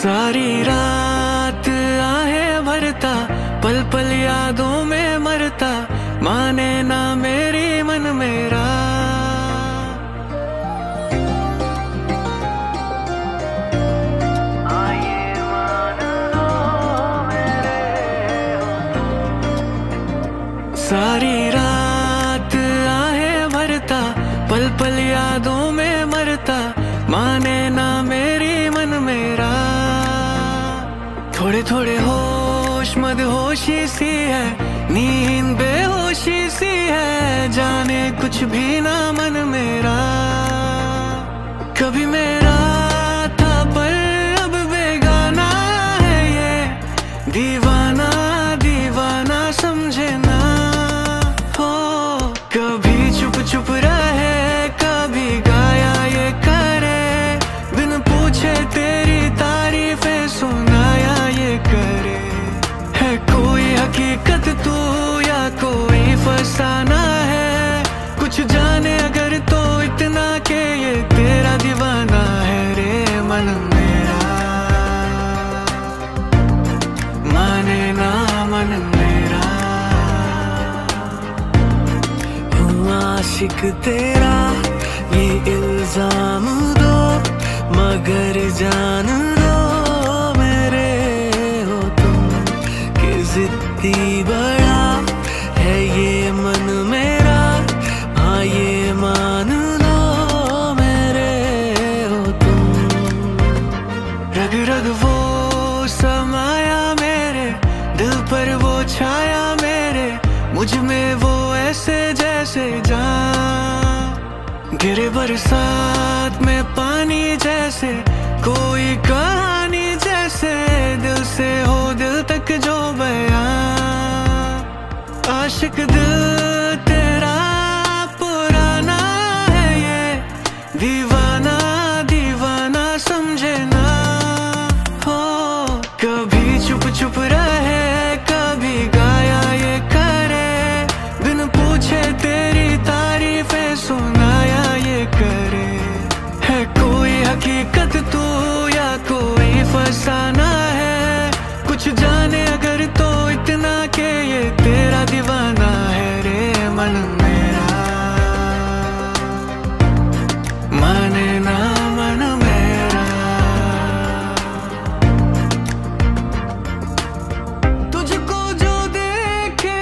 सारी रात आहे भरता पल पल यादों में मरता माने ना मेरी मन मेरा। सारी रात आहे भरता पल पल यादों में मरता माने ना मेरी थोड़े थोड़े होश मद होशी सी है, नींद बेहोशी सी है, जाने कुछ भी ना मन मेरा। कभी मेरा ना मेरा। हूँ आशिक तेरा, ये इल्ज़ाम दो, मगर जान दो मेरे हो तुम कि जिद्दी बड़ा है ये मन मेरा। हाँ ये मान लो मेरे हो तुम रग रग वो दिल पर वो छाया मेरे, मुझमें वो ऐसे जैसे जा गिरे बरसात में पानी जैसे, कोई कहानी जैसे दिल से हो दिल तक जो बया आशिक दिल तेरा पुराना है ये, दीवाना मन मेरा माने ना मन मेरा तुझको जो देखे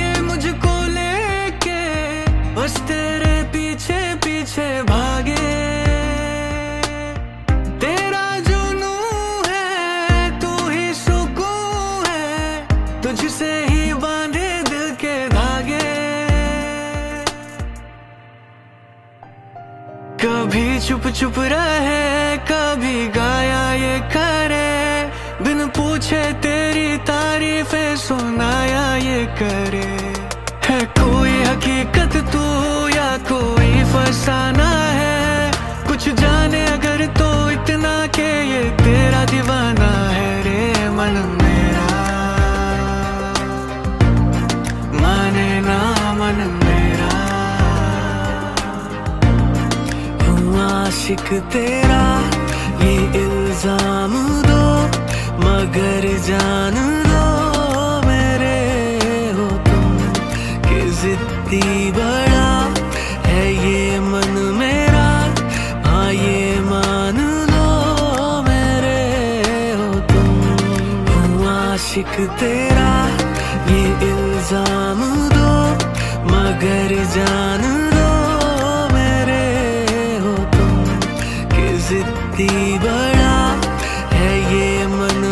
ये मुझको लेके बस तेरे पीछे पीछे भागे तेरा जुनू है तू ही सुकून है तुझसे ही कभी चुप चुप रहे, कभी गाया ये करे। बिन पूछे तेरी तारीफें सुनाया ये करे। है कोई हकीकत तू या कोई फसाना है? कुछ जाने अगर तो इतना के ये तेरा दीवाना है रे, माने आशिक तेरा, ये इल्ज़ाम दो, मगर जान दो मेरे हो तुम कि जिद्दी बड़ा है ये मन मेरा। हाँ ये मान लो मेरे हो तुम आशिक तेरा दी बड़ा है ये मन